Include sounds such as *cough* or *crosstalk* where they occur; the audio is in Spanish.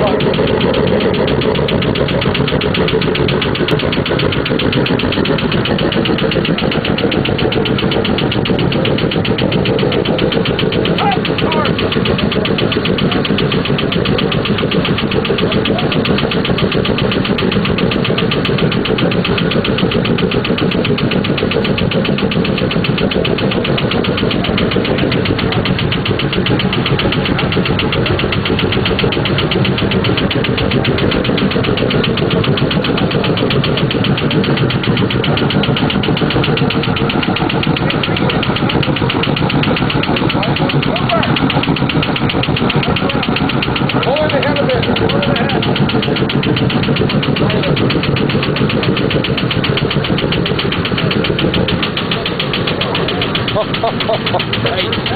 Thank you. right. *laughs*